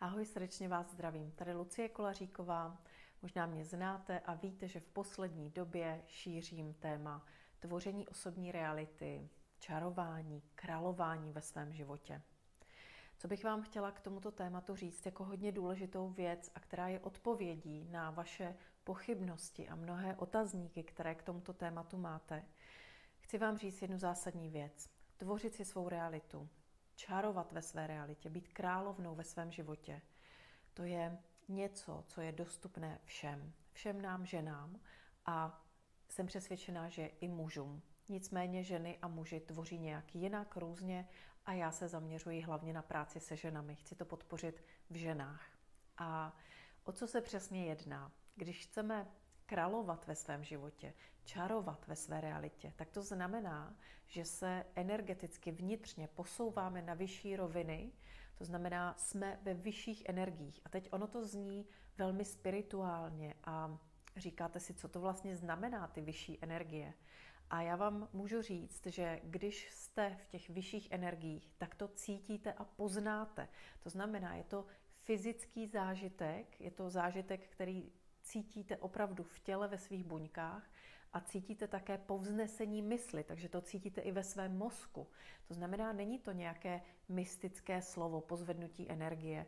Ahoj, srdečně vás zdravím. Tady Lucie Kolaříková. Možná mě znáte a víte, že v poslední době šířím téma tvoření osobní reality, čarování, králování ve svém životě. Co bych vám chtěla k tomuto tématu říct jako hodně důležitou věc a která je odpovědí na vaše pochybnosti a mnohé otazníky, které k tomuto tématu máte, chci vám říct jednu zásadní věc. Tvořit si svou realitu, čarovat ve své realitě, být královnou ve svém životě, to je něco, co je dostupné všem, všem nám ženám a jsem přesvědčená, že i mužům. Nicméně ženy a muži tvoří nějak jinak, různě a já se zaměřuji hlavně na práci se ženami. Chci to podpořit v ženách. A o co se přesně jedná? Když chceme královat ve svém životě, čarovat ve své realitě, tak to znamená, že se energeticky vnitřně posouváme na vyšší roviny, to znamená, jsme ve vyšších energiích. A teď ono to zní velmi spirituálně a říkáte si, co to vlastně znamená, ty vyšší energie. A já vám můžu říct, že když jste v těch vyšších energiích, tak to cítíte a poznáte. To znamená, je to fyzický zážitek, je to zážitek, který cítíte opravdu v těle, ve svých buňkách a cítíte také povznesení mysli, takže to cítíte i ve svém mozku. To znamená, není to nějaké mystické slovo, pozvednutí energie.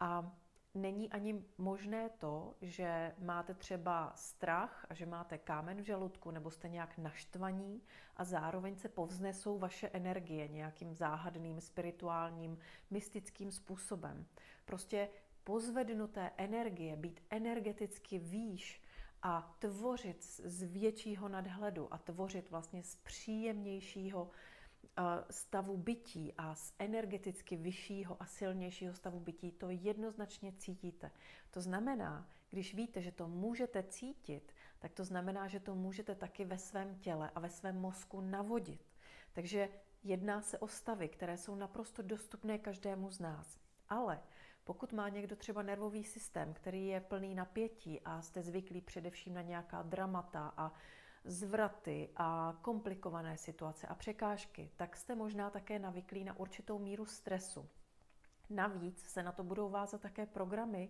A není ani možné to, že máte třeba strach a že máte kámen v žaludku nebo jste nějak naštvaní a zároveň se povznesou vaše energie nějakým záhadným, spirituálním, mystickým způsobem. Prostě pozvednuté energie, být energeticky výš a tvořit z většího nadhledu a tvořit vlastně z příjemnějšího eh, stavu bytí a z energeticky vyššího a silnějšího stavu bytí, to jednoznačně cítíte. To znamená, když víte, že to můžete cítit, tak to znamená, že to můžete taky ve svém těle a ve svém mozku navodit. Takže jedná se o stavy, které jsou naprosto dostupné každému z nás. Ale pokud má někdo třeba nervový systém, který je plný napětí a jste zvyklí především na nějaká dramata a zvraty a komplikované situace a překážky, tak jste možná také navyklí na určitou míru stresu. Navíc se na to budou vázat také programy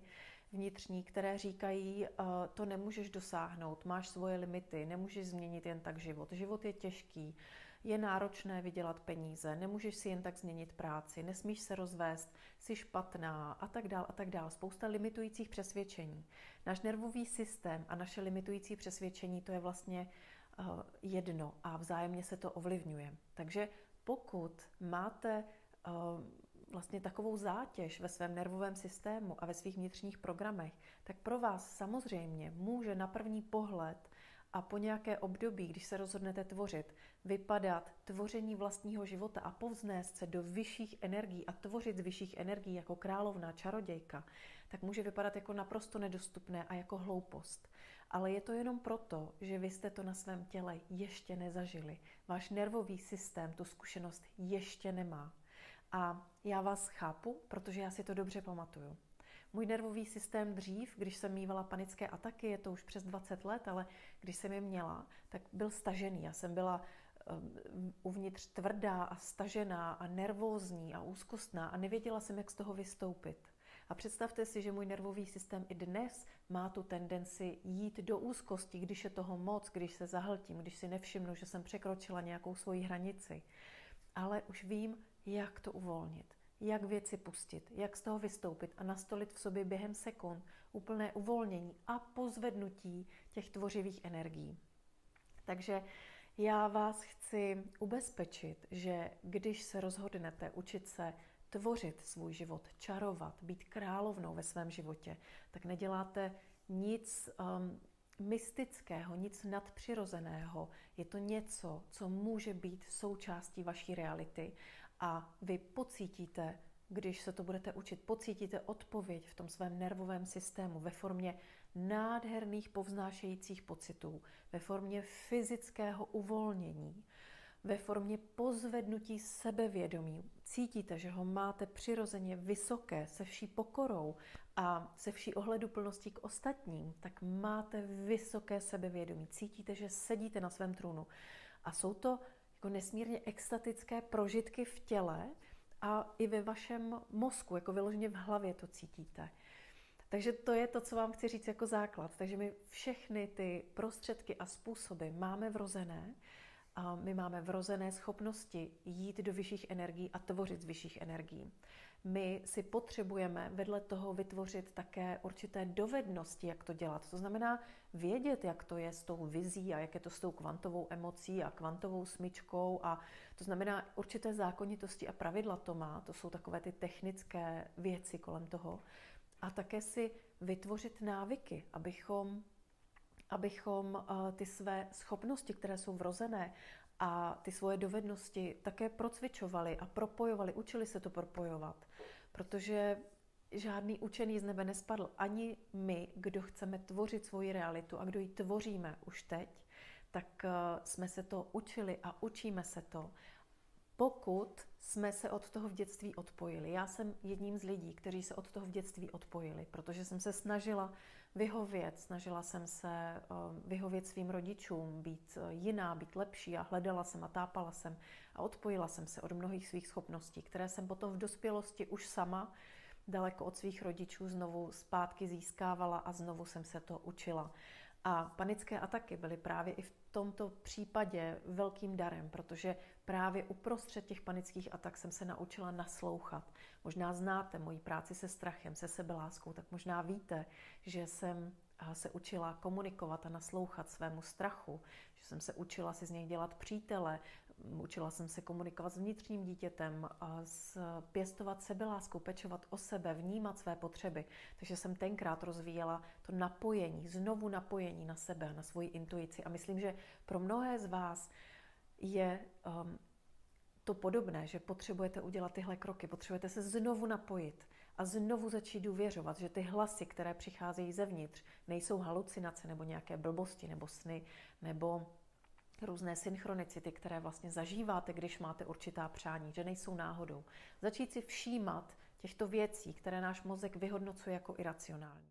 vnitřní, které říkají, uh, to nemůžeš dosáhnout, máš svoje limity, nemůžeš změnit jen tak život. Život je těžký, je náročné vydělat peníze, nemůžeš si jen tak změnit práci, nesmíš se rozvést, jsi špatná a tak dál a tak dál. Spousta limitujících přesvědčení. Náš nervový systém a naše limitující přesvědčení to je vlastně uh, jedno a vzájemně se to ovlivňuje. Takže pokud máte uh, vlastně takovou zátěž ve svém nervovém systému a ve svých vnitřních programech, tak pro vás samozřejmě může na první pohled a po nějaké období, když se rozhodnete tvořit, vypadat tvoření vlastního života a povznést se do vyšších energií a tvořit z vyšších energií jako královna, čarodějka, tak může vypadat jako naprosto nedostupné a jako hloupost. Ale je to jenom proto, že vy jste to na svém těle ještě nezažili. Váš nervový systém tu zkušenost ještě nemá. A já vás chápu, protože já si to dobře pamatuju. Můj nervový systém dřív, když jsem mývala panické ataky, je to už přes 20 let, ale když jsem je měla, tak byl stažený. Já jsem byla um, uvnitř tvrdá a stažená a nervózní a úzkostná a nevěděla jsem, jak z toho vystoupit. A představte si, že můj nervový systém i dnes má tu tendenci jít do úzkosti, když je toho moc, když se zahltím, když si nevšimnu, že jsem překročila nějakou svoji hranici. Ale už vím, jak to uvolnit jak věci pustit, jak z toho vystoupit a nastolit v sobě během sekund úplné uvolnění a pozvednutí těch tvořivých energií. Takže já vás chci ubezpečit, že když se rozhodnete učit se tvořit svůj život, čarovat, být královnou ve svém životě, tak neděláte nic um, mystického, nic nadpřirozeného. Je to něco, co může být součástí vaší reality a vy pocítíte, když se to budete učit, pocítíte odpověď v tom svém nervovém systému ve formě nádherných povznášejících pocitů, ve formě fyzického uvolnění, ve formě pozvednutí sebevědomí. Cítíte, že ho máte přirozeně vysoké, se vší pokorou a se vší ohleduplností k ostatním, tak máte vysoké sebevědomí. Cítíte, že sedíte na svém trůnu. A jsou to jako nesmírně extatické prožitky v těle a i ve vašem mozku, jako vyloženě v hlavě to cítíte. Takže to je to, co vám chci říct jako základ. Takže my všechny ty prostředky a způsoby máme vrozené. A my máme vrozené schopnosti jít do vyšších energií a tvořit z vyšších energií my si potřebujeme vedle toho vytvořit také určité dovednosti, jak to dělat. To znamená vědět, jak to je s tou vizí a jak je to s tou kvantovou emocí a kvantovou smyčkou. A to znamená určité zákonitosti a pravidla to má. To jsou takové ty technické věci kolem toho. A také si vytvořit návyky, abychom abychom eh, ty své schopnosti, které jsou vrozené, a ty svoje dovednosti také procvičovali a propojovali, učili se to propojovat. Protože žádný učený z nebe nespadl. Ani my, kdo chceme tvořit svoji realitu a kdo ji tvoříme už teď, tak eh, jsme se to učili a učíme se to, pokud jsme se od toho v dětství odpojili. Já jsem jedním z lidí, kteří se od toho v dětství odpojili, protože jsem se snažila vyhovět, snažila jsem se eh, vyhovět svým rodičům, být eh, jiná, být lepší a hledala jsem a tápala jsem a odpojila jsem se od mnohých svých schopností, které jsem potom v dospělosti už sama daleko od svých rodičů znovu zpátky získávala a znovu jsem se to učila. A panické ataky byly právě i v tomto případě velkým darem, protože právě uprostřed těch panických atak jsem se naučila naslouchat. Možná znáte moji práci se strachem, se sebeláskou, tak možná víte, že jsem se učila komunikovat a naslouchat svému strachu, že jsem se učila si z něj dělat přítele, učila jsem se komunikovat s vnitřním dítětem, s, pěstovat sebelásku, pečovat o sebe, vnímat své potřeby. Takže jsem tenkrát rozvíjela to napojení, znovu napojení na sebe, na svoji intuici. A myslím, že pro mnohé z vás je um, to podobné, že potřebujete udělat tyhle kroky, potřebujete se znovu napojit a znovu začít důvěřovat, že ty hlasy, které přicházejí zevnitř, nejsou halucinace nebo nějaké blbosti nebo sny nebo různé synchronicity, které vlastně zažíváte, když máte určitá přání, že nejsou náhodou. Začít si všímat těchto věcí, které náš mozek vyhodnocuje jako iracionální.